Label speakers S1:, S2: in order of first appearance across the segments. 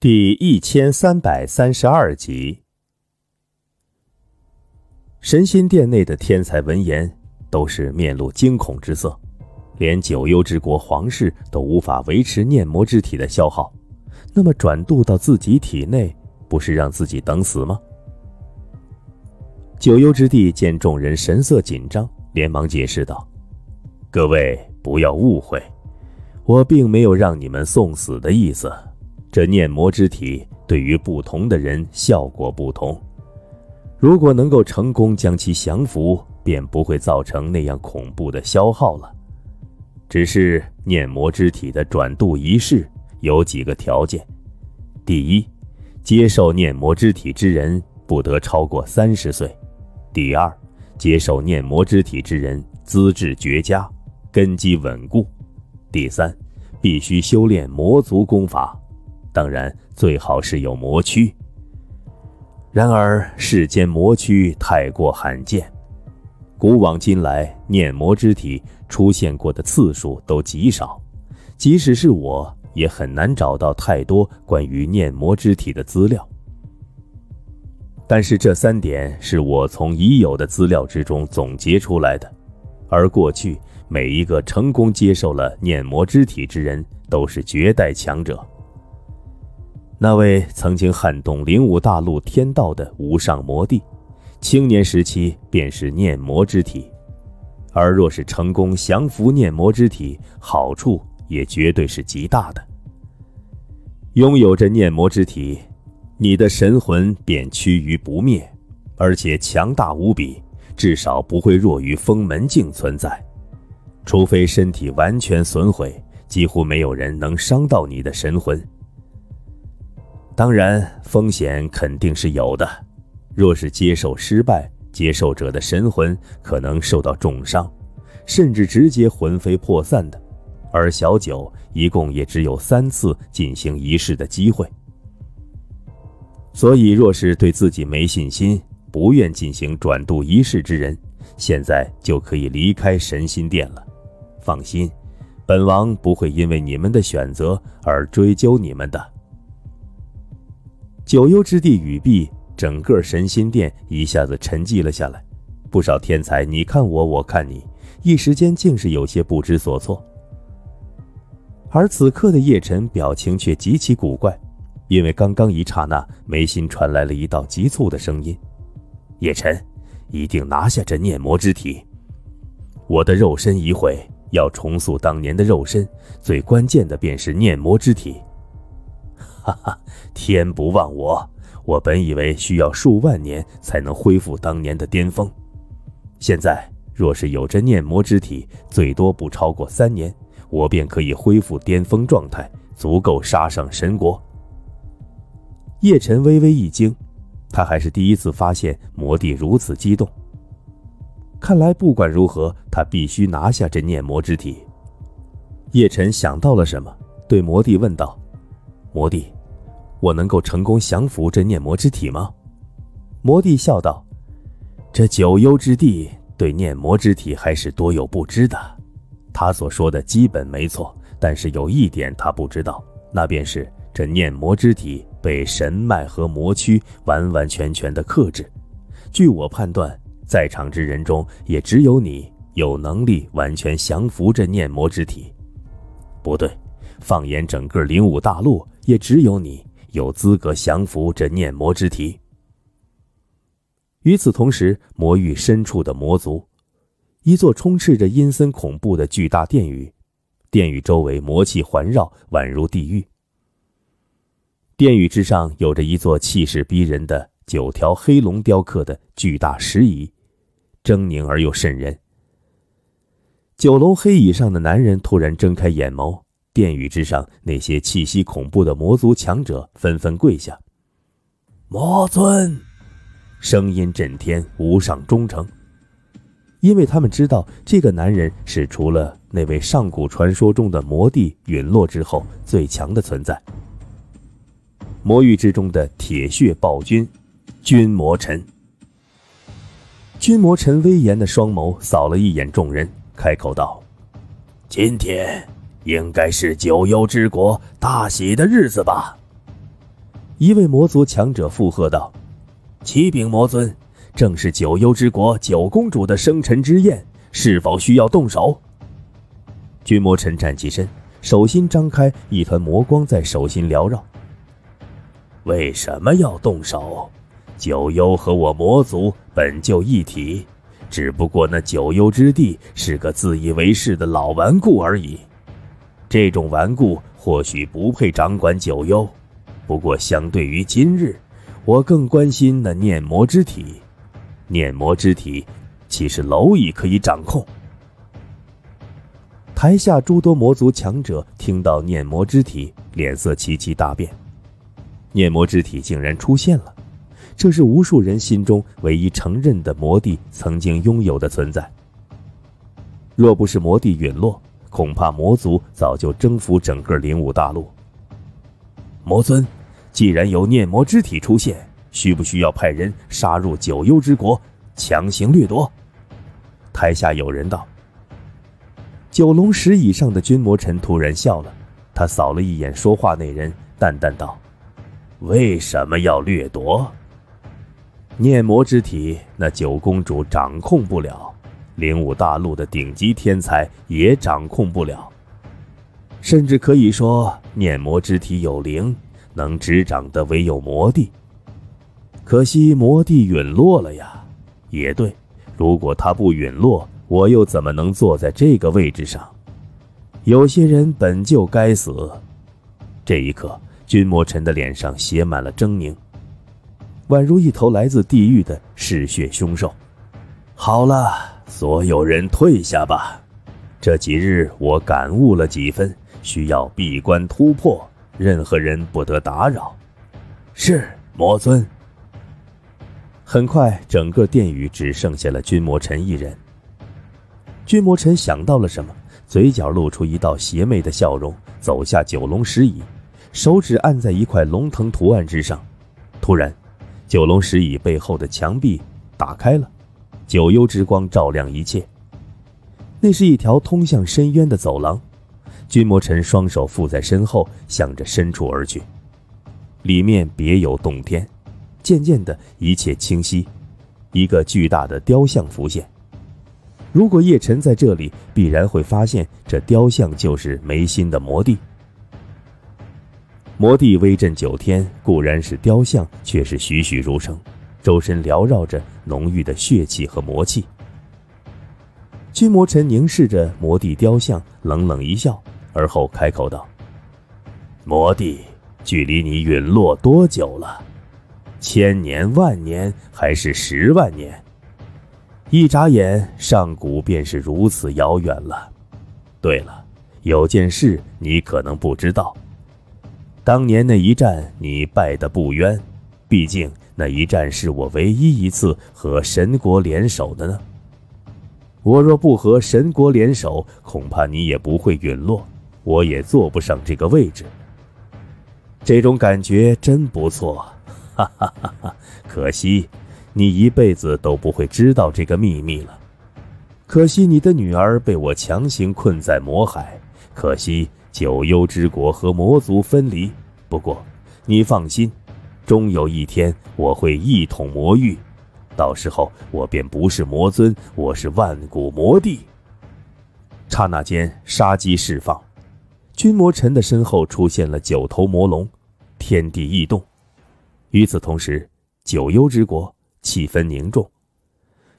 S1: 第一千三百三十二集，神心殿内的天才闻言都是面露惊恐之色，连九幽之国皇室都无法维持念魔之体的消耗，那么转渡到自己体内，不是让自己等死吗？九幽之地见众人神色紧张，连忙解释道：“各位不要误会，我并没有让你们送死的意思。”这念魔之体对于不同的人效果不同，如果能够成功将其降服，便不会造成那样恐怖的消耗了。只是念魔之体的转渡仪式有几个条件：第一，接受念魔之体之人不得超过三十岁；第二，接受念魔之体之人资质绝佳，根基稳固；第三，必须修炼魔族功法。当然，最好是有魔躯。然而世间魔躯太过罕见，古往今来念魔之体出现过的次数都极少，即使是我也很难找到太多关于念魔之体的资料。但是这三点是我从已有的资料之中总结出来的，而过去每一个成功接受了念魔之体之人都是绝代强者。那位曾经撼动灵武大陆天道的无上魔帝，青年时期便是念魔之体，而若是成功降服念魔之体，好处也绝对是极大的。拥有着念魔之体，你的神魂便趋于不灭，而且强大无比，至少不会弱于封门境存在。除非身体完全损毁，几乎没有人能伤到你的神魂。当然，风险肯定是有的。若是接受失败，接受者的神魂可能受到重伤，甚至直接魂飞魄散的。而小九一共也只有三次进行仪式的机会。所以，若是对自己没信心、不愿进行转渡仪式之人，现在就可以离开神心殿了。放心，本王不会因为你们的选择而追究你们的。九幽之地语毕，整个神心殿一下子沉寂了下来。不少天才，你看我，我看你，一时间竟是有些不知所措。而此刻的叶晨表情却极其古怪，因为刚刚一刹那，眉心传来了一道急促的声音：“叶晨，一定拿下这念魔之体。我的肉身已毁，要重塑当年的肉身，最关键的便是念魔之体。”哈哈，天不忘我！我本以为需要数万年才能恢复当年的巅峰，现在若是有着念魔之体，最多不超过三年，我便可以恢复巅峰状态，足够杀上神国。叶晨微微一惊，他还是第一次发现魔帝如此激动。看来不管如何，他必须拿下这念魔之体。叶晨想到了什么，对魔帝问道。魔帝，我能够成功降服这念魔之体吗？魔帝笑道：“这九幽之地对念魔之体还是多有不知的。他所说的基本没错，但是有一点他不知道，那便是这念魔之体被神脉和魔躯完完全全的克制。据我判断，在场之人中也只有你有能力完全降服这念魔之体。不对，放眼整个灵武大陆。”也只有你有资格降服这念魔之体。与此同时，魔域深处的魔族，一座充斥着阴森恐怖的巨大殿宇，殿宇周围魔气环绕，宛如地狱。殿宇之上有着一座气势逼人的九条黑龙雕刻的巨大石椅，狰狞而又瘆人。九龙黑椅上的男人突然睁开眼眸。殿宇之上，那些气息恐怖的魔族强者纷纷跪下。魔尊，声音震天，无上忠诚。因为他们知道，这个男人是除了那位上古传说中的魔帝陨落之后最强的存在。魔域之中的铁血暴君，君魔尘。君魔尘威严的双眸扫了一眼众人，开口道：“今天。”应该是九幽之国大喜的日子吧？一位魔族强者附和道：“启禀魔尊，正是九幽之国九公主的生辰之宴，是否需要动手？”君魔臣站起身，手心张开，一团魔光在手心缭绕。为什么要动手？九幽和我魔族本就一体，只不过那九幽之地是个自以为是的老顽固而已。这种顽固或许不配掌管九幽。不过，相对于今日，我更关心那念魔之体。念魔之体，其实蝼蚁可以掌控。台下诸多魔族强者听到念魔之体，脸色齐齐大变。念魔之体竟然出现了，这是无数人心中唯一承认的魔帝曾经拥有的存在。若不是魔帝陨落，恐怕魔族早就征服整个灵武大陆。魔尊。既然有念魔之体出现，需不需要派人杀入九幽之国，强行掠夺？台下有人道。九龙石以上的君魔臣突然笑了，他扫了一眼说话那人，淡淡道：“为什么要掠夺？念魔之体，那九公主掌控不了，灵武大陆的顶级天才也掌控不了，甚至可以说，念魔之体有灵。”能执掌的唯有魔帝，可惜魔帝陨落了呀。也对，如果他不陨落，我又怎么能坐在这个位置上？有些人本就该死。这一刻，君魔臣的脸上写满了狰狞，宛如一头来自地狱的嗜血凶兽。好了，所有人退下吧。这几日我感悟了几分，需要闭关突破。任何人不得打扰。是魔尊。很快，整个殿宇只剩下了君魔臣一人。君魔臣想到了什么，嘴角露出一道邪魅的笑容，走下九龙石椅，手指按在一块龙腾图案之上。突然，九龙石椅背后的墙壁打开了，九幽之光照亮一切。那是一条通向深渊的走廊。君魔臣双手负在身后，向着深处而去。里面别有洞天，渐渐的一切清晰。一个巨大的雕像浮现。如果叶晨在这里，必然会发现这雕像就是眉心的魔帝。魔帝威震九天，固然是雕像，却是栩栩如生，周身缭绕着浓郁的血气和魔气。君魔臣凝视着魔帝雕像，冷冷一笑。而后开口道：“魔帝，距离你陨落多久了？千年、万年，还是十万年？一眨眼，上古便是如此遥远了。对了，有件事你可能不知道，当年那一战你败得不冤，毕竟那一战是我唯一一次和神国联手的呢。我若不和神国联手，恐怕你也不会陨落。”我也坐不上这个位置，这种感觉真不错，哈哈哈哈！可惜，你一辈子都不会知道这个秘密了。可惜你的女儿被我强行困在魔海，可惜九幽之国和魔族分离。不过，你放心，终有一天我会一统魔域，到时候我便不是魔尊，我是万古魔帝。刹那间，杀机释放。君魔臣的身后出现了九头魔龙，天地异动。与此同时，九幽之国气氛凝重，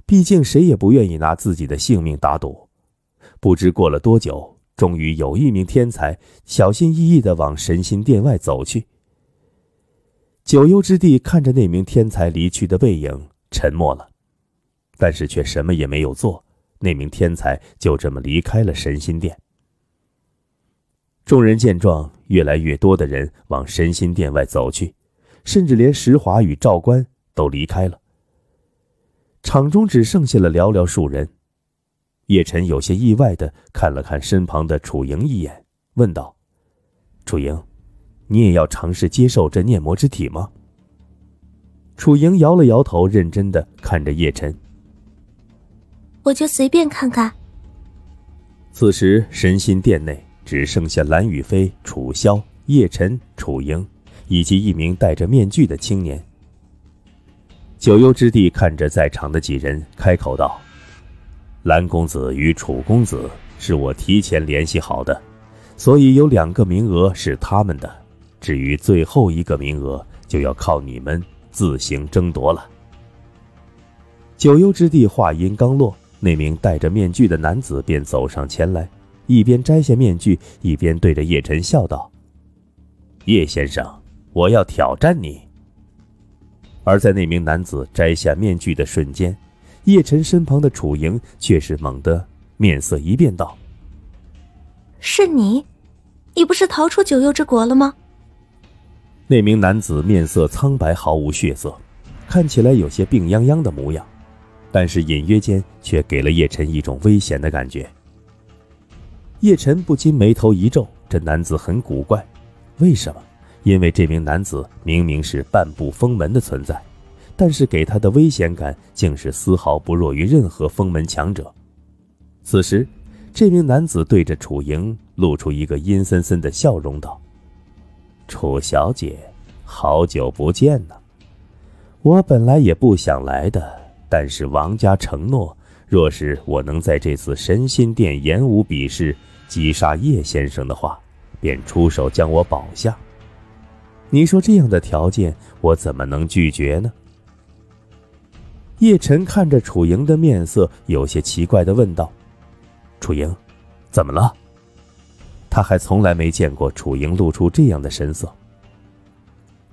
S1: 毕竟谁也不愿意拿自己的性命打赌。不知过了多久，终于有一名天才小心翼翼地往神心殿外走去。九幽之地看着那名天才离去的背影，沉默了，但是却什么也没有做。那名天才就这么离开了神心殿。众人见状，越来越多的人往神心殿外走去，甚至连石华与赵官都离开了。场中只剩下了寥寥数人。叶晨有些意外的看了看身旁的楚莹一眼，问道：“楚莹，你也要尝试接受这念魔之体吗？”楚莹摇了摇头，认真的看着叶晨：“
S2: 我就随便看看。”
S1: 此时神心殿内。只剩下蓝雨飞、楚萧、叶晨、楚莹，以及一名戴着面具的青年。九幽之地看着在场的几人，开口道：“蓝公子与楚公子是我提前联系好的，所以有两个名额是他们的。至于最后一个名额，就要靠你们自行争夺了。”九幽之地话音刚落，那名戴着面具的男子便走上前来，一边摘下面具，一边对着叶晨笑道：“叶先生，我要挑战你。”而在那名男子摘下面具的瞬间，叶晨身旁的楚莹却是猛地面色一变，道：“
S2: 是你？你不是逃出九幽之国了吗？”
S1: 那名男子面色苍白，毫无血色，看起来有些病殃殃的模样。但是隐约间却给了叶晨一种危险的感觉。叶晨不禁眉头一皱，这男子很古怪，为什么？因为这名男子明明是半步封门的存在，但是给他的危险感竟是丝毫不弱于任何封门强者。此时，这名男子对着楚莹露出一个阴森森的笑容，道：“楚小姐，好久不见呐！我本来也不想来的。”但是王家承诺，若是我能在这次神心殿演武比试击杀叶先生的话，便出手将我保下。你说这样的条件，我怎么能拒绝呢？叶晨看着楚莹的面色，有些奇怪的问道：“楚莹，怎么了？”他还从来没见过楚莹露出这样的神色。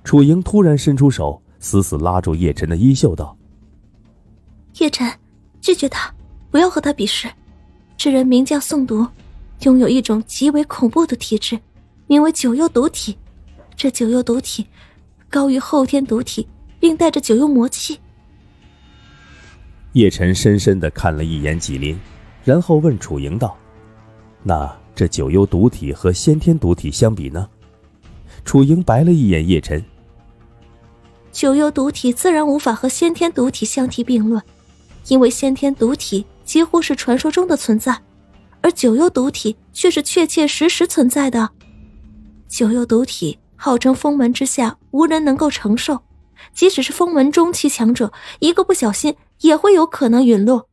S1: 楚莹突然伸出手，死死拉住叶晨的衣袖，道。
S2: 叶晨，拒绝他，不要和他比试。这人名叫宋毒，拥有一种极为恐怖的体质，名为九幽毒体。这九幽毒体高于后天毒体，并带着九幽魔气。
S1: 叶晨深深的看了一眼纪林，然后问楚莹道：“那这九幽毒体和先天毒体相比呢？”楚莹白了一眼叶晨：“
S2: 九幽毒体自然无法和先天毒体相提并论。”因为先天毒体几乎是传说中的存在，而九幽毒体却是确切实实存在的。九幽毒体号称封门之下无人能够承受，即使是封门中期强者，一个不小心也会有可能陨落。